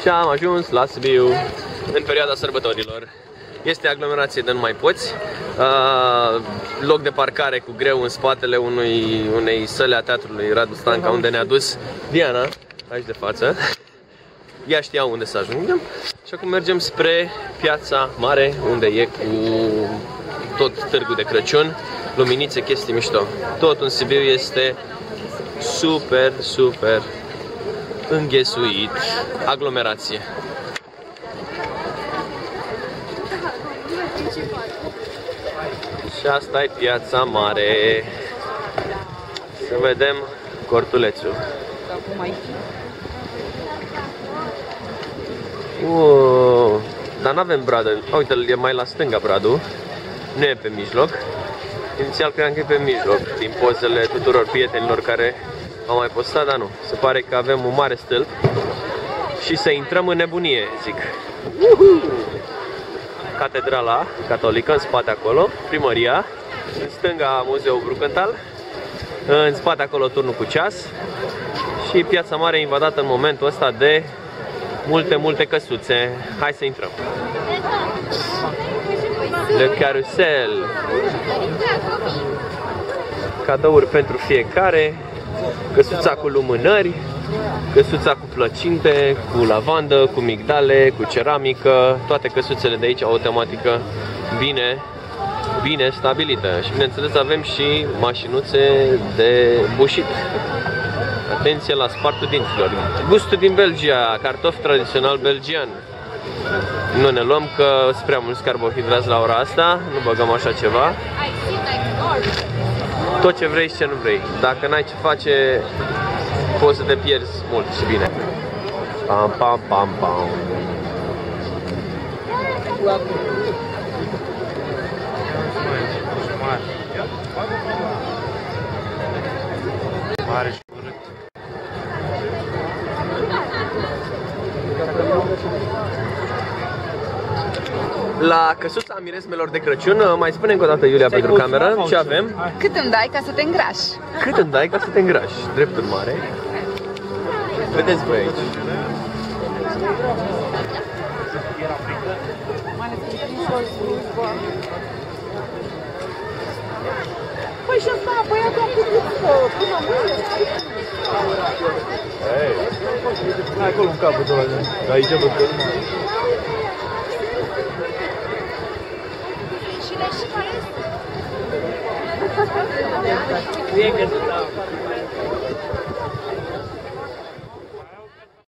Și am ajuns la Sibiu în perioada sărbătorilor. Este aglomerație de nu mai poți. Uh, loc de parcare cu greu în spatele unui, unei săli a teatrului Radu Stanca, unde ne-a dus Diana, aici de față. Ea știa unde să ajungem. Și acum mergem spre piața mare, unde e cu tot târgul de Crăciun, luminițe, chestii mișto. Tot în Sibiu este super, super înghesuit, aglomerație. Și asta e piața mare. Să vedem cortulețul. Wow. Dar nu avem bradă. Uite, e mai la stânga bradul. Nu e pe mijloc. Inițial credeam că e pe mijloc, din pozele tuturor prietenilor care au mai postat, dar nu. Se pare că avem un mare stâlp și să intrăm în nebunie, zic. Catedrala catolică în spate acolo, primăria, în stânga Muzeul Brucantal, în spate acolo turnul cu ceas și piața mare invadată în momentul ăsta de multe, multe căsuțe. Hai să intrăm. Le Carusel. Cadouri pentru fiecare. Căsuța cu lumânări. Căsuța cu plăcinte, cu lavandă, cu migdale, cu ceramică. Toate căsuțele de aici au o tematică bine bine stabilită. Și bineînțeles avem și mașinuțe de bușit. Atenție la spartul dinților. Gustul din Belgia, cartofi tradițional belgian. Nu ne luăm că sunt prea mulți carbohidrați la ora asta, nu băgăm așa ceva. Tot ce vrei și ce nu vrei. Dacă n-ai ce face, poți să te pierzi mult și bine. Pam, pam, pam, pam. Mare La căsuța miresmelor de Crăciun, mai spune încă o dată Iulia pentru cameră ce avem. Cât îmi dai ca să te îngrași? Cât îmi dai ca să te îngrași? Drept urmare. Vedeți voi aici. Păi și asta, băiatul a putut până mâine. Ei, hai acolo în capătul ăla. Aici văd că nu mai Și leșina este. Bine că